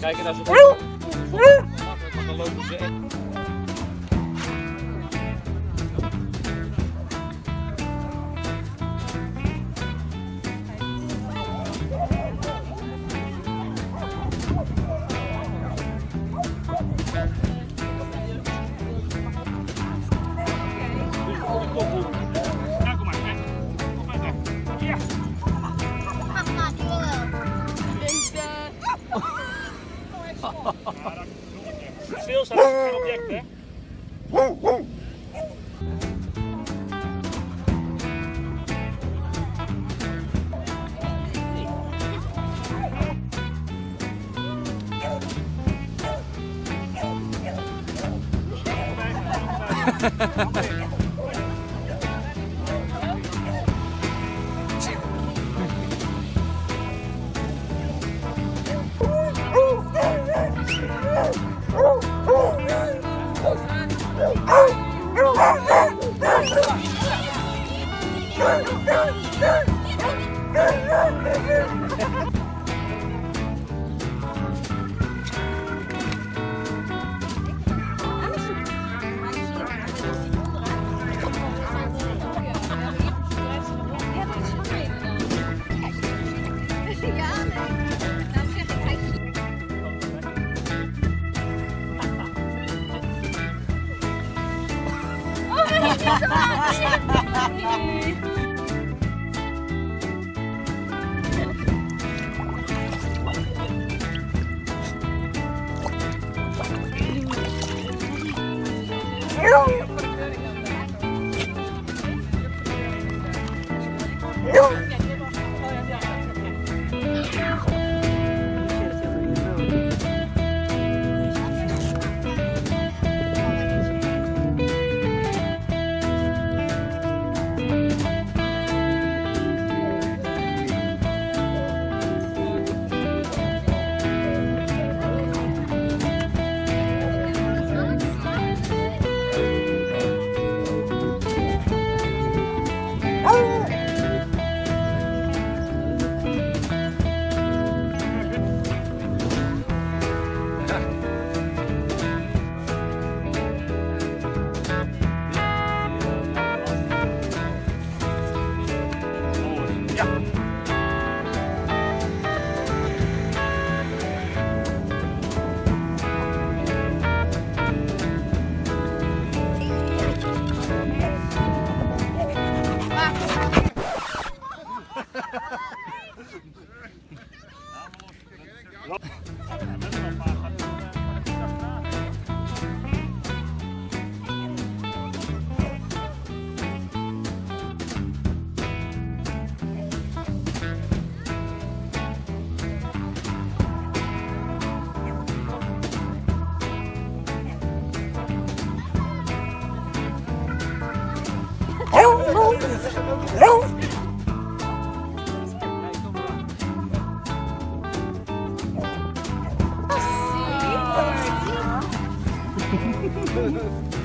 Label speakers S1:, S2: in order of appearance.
S1: Kijk, en als het makkelijk, want dan lopen ze echt.
S2: piękny. Ha ha ha ha. Hè?
S3: Ja, nee. Dan No. Ha ha
S4: ha ha!